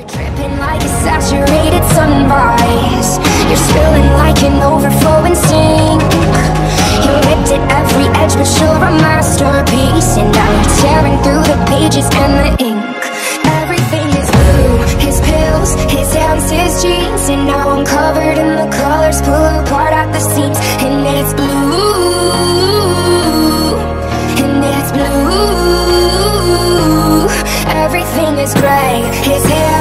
You're dripping like a saturated sunrise. You're spilling like an overflowing sink. You ripped at every edge, but you're a masterpiece. And now you're tearing through the pages and the ink. Everything is blue his pills, his hands, his jeans. And now I'm covered in the colors, pull apart at the seams. And it's blue. And it's blue. Everything is gray. His hair.